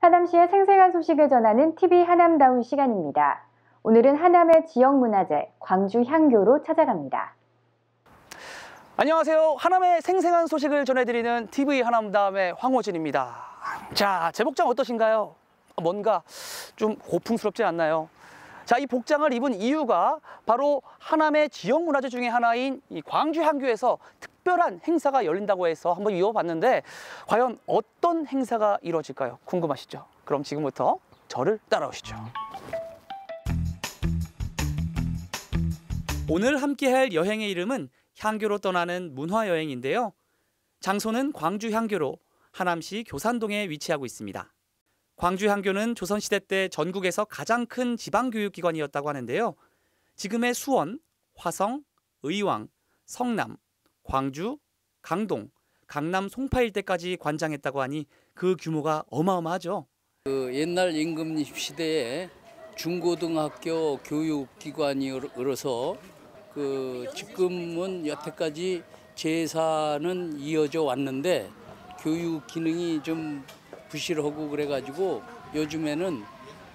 하남시의 생생한 소식을 전하는 TV 하남다운 시간입니다. 오늘은 하남의 지역문화재 광주 향교로 찾아갑니다. 안녕하세요. 하남의 생생한 소식을 전해드리는 TV 하남다음의 황호진입니다. 자, 제 복장 어떠신가요? 뭔가 좀 고풍스럽지 않나요? 자, 이 복장을 입은 이유가 바로 하남의 지역 문화재 중에 하나인 이 광주 향교에서 특별한 행사가 열린다고 해서 한번 이어봤는데 과연 어떤 행사가 이루어질까요? 궁금하시죠? 그럼 지금부터 저를 따라오시죠. 오늘 함께할 여행의 이름은 향교로 떠나는 문화 여행인데요. 장소는 광주 향교로 하남시 교산동에 위치하고 있습니다. 광주 향교는 조선시대 때 전국에서 가장 큰 지방교육기관이었다고 하는데요. 지금의 수원, 화성, 의왕, 성남, 광주, 강동, 강남 송파 일대까지 관장했다고 하니 그 규모가 어마어마하죠. 그 옛날 임금 시대에 중고등학교 교육기관이어서 그 지금은 여태까지 제사는 이어져 왔는데 교육 기능이 좀 부실하고 그래가지고 요즘에는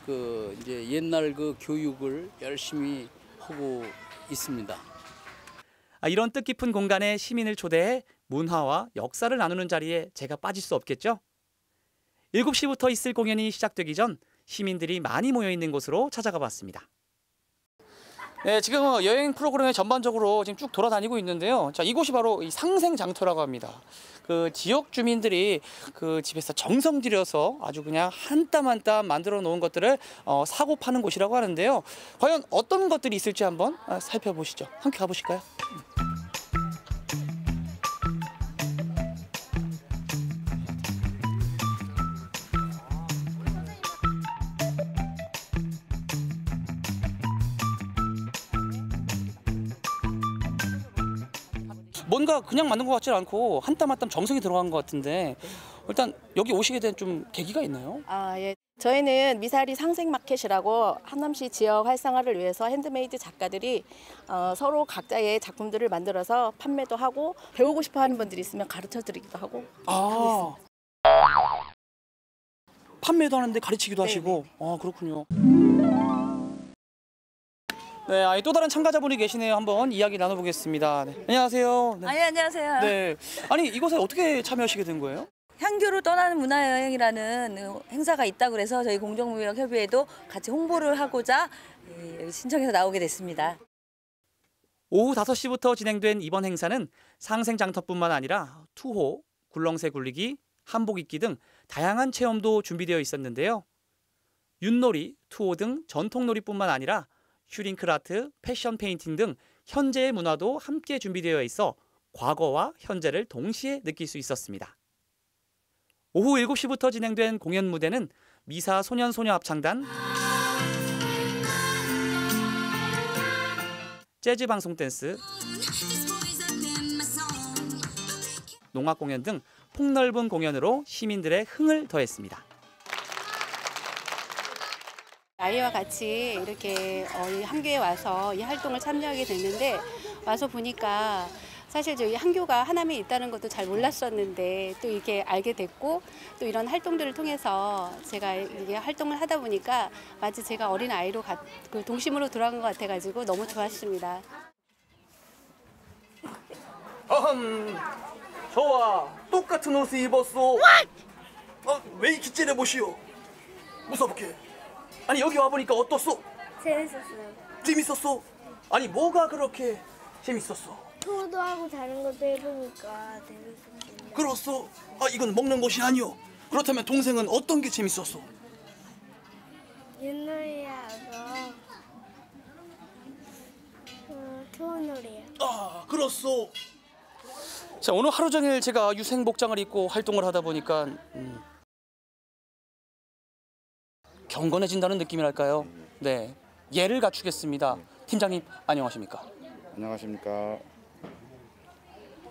그 이제 옛날 그 교육을 열심히 하고 있습니다. 아, 이런 뜻깊은 공간에 시민을 초대해 문화와 역사를 나누는 자리에 제가 빠질 수 없겠죠? 7시부터 있을 공연이 시작되기 전 시민들이 많이 모여 있는 곳으로 찾아가 봤습니다. 네, 지금 여행 프로그램에 전반적으로 지금 쭉 돌아다니고 있는데요. 자, 이곳이 바로 이 상생장터라고 합니다. 그 지역 주민들이 그 집에서 정성 들여서 아주 그냥 한 땀 한 땀 만들어 놓은 것들을 어, 사고 파는 곳이라고 하는데요. 과연 어떤 것들이 있을지 한번 아, 살펴보시죠. 함께 가보실까요? 뭔가 그냥 만든 것 같지 않고 한 땀 한 땀 정성이 들어간 것 같은데 일단 여기 오시게 된 좀 계기가 있나요? 아, 예. 저희는 미사리 상생마켓이라고 하남시 지역 활성화를 위해서 핸드메이드 작가들이 어, 서로 각자의 작품들을 만들어서 판매도 하고 배우고 싶어 하는 분들이 있으면 가르쳐 드리기도 하고 하고 아 판매도 하는데 가르치기도 네네. 하시고 아 그렇군요. 네, 아니 또 다른 참가자분이 계시네요. 한번 이야기 나눠보겠습니다. 네. 안녕하세요. 네. 아, 예, 안녕하세요. 네. 아니 이곳에 어떻게 참여하시게 된 거예요? 향교로 떠나는 문화여행이라는 행사가 있다고 그래서 저희 공정무역협의회도 같이 홍보를 하고자 예, 신청해서 나오게 됐습니다. 오후 5시부터 진행된 이번 행사는 상생장터뿐만 아니라 투호, 굴렁쇠 굴리기, 한복 입기 등 다양한 체험도 준비되어 있었는데요. 윷놀이, 투호 등 전통놀이뿐만 아니라 shrink art, fashion painting 등 현재의 문화도 함께 준비되어 있어 과거와 현재를 동시에 느낄 수 있었습니다. 오후 7시부터 진행된 공연 무대는 미사 소년소녀 합창단, 재즈 방송 댄스, 농악 공연 등 폭넓은 공연으로 시민들의 흥을 더했습니다. 아이와 같이 이렇게 어, 이 한교에 와서 이 활동을 참여하게 됐는데 와서 보니까 사실 저희 한교가 하남에 있다는 것도 잘 몰랐었는데 또 이렇게 알게 됐고 또 이런 활동들을 통해서 제가 이게 활동을 하다 보니까 마치 제가 어린 아이로 가, 그 동심으로 돌아간 것 같아가지고 너무 좋았습니다. 어흠, 좋아. 똑같은 옷을 입었어. 어, 왜 이렇게 째려보시오? 무섭게. 아니 여기 와보니까 어떻소? 재밌었어요. 재밌었어? 아니 뭐가 그렇게 재밌었어? 투어도 하고 다른 것도 해보니까 재밌었는데. 그렇소? 아 이건 먹는 것이 아니오. 그렇다면 동생은 어떤 게 재밌었어? 윷놀이 하고 어, 투어놀이요. 아, 그렇소. 자, 오늘 하루 종일 제가 유생 복장을 입고 활동을 하다 보니까 음, 경건해진다는 느낌이랄까요? 네, 예를 갖추겠습니다. 팀장님 안녕하십니까? 안녕하십니까.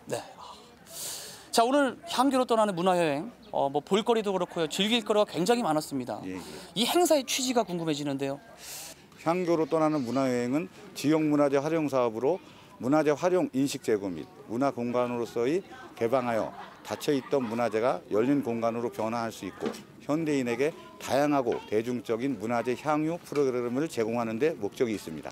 네. 자, 오늘 향기로 떠나는 문화여행, 어, 뭐 볼거리도 그렇고요, 즐길 거리가 굉장히 많았습니다. 예, 예. 이 행사의 취지가 궁금해지는데요. 향교로 떠나는 문화여행은 지역 문화재 활용 사업으로 문화재 활용 인식 제고 및 문화 공간으로서의 개방하여 닫혀 있던 문화재가 열린 공간으로 변화할 수 있고 현대인에게 다양하고 대중적인 문화재 향유 프로그램을 제공하는 데 목적이 있습니다.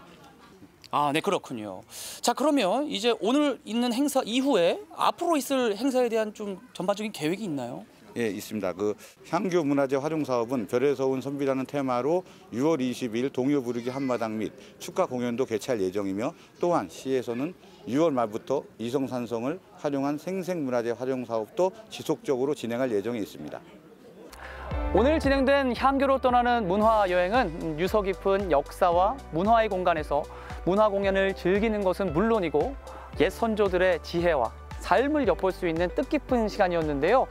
아, 네, 그렇군요. 자, 그러면 이제 오늘 있는 행사 이후에 앞으로 있을 행사에 대한 좀 전반적인 계획이 있나요? 예, 있습니다. 그 향교 문화재 활용 사업은 별에서 온 선비라는 테마로 6월 22일 동요 부르기 한마당 및 축가 공연도 개최할 예정이며 또한 시에서는 6월 말부터 이성산성을 활용한 생생문화재 활용 사업도 지속적으로 진행할 예정이 있습니다. 오늘 진행된 향교로 떠나는 문화 여행은 유서 깊은 역사와 문화의 공간에서 문화 공연을 즐기는 것은 물론이고 옛 선조들의 지혜와 삶을 엿볼 수 있는 뜻깊은 시간이었는데요.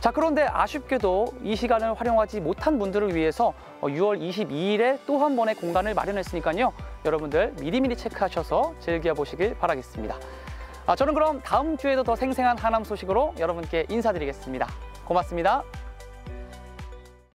자, 그런데 아쉽게도 이 시간을 활용하지 못한 분들을 위해서 6월 22일에 또 한 번의 공간을 마련했으니까요. 여러분들 미리미리 체크하셔서 즐겨보시길 바라겠습니다. 아, 저는 그럼 다음 주에도 더 생생한 하남 소식으로 여러분께 인사드리겠습니다. 고맙습니다.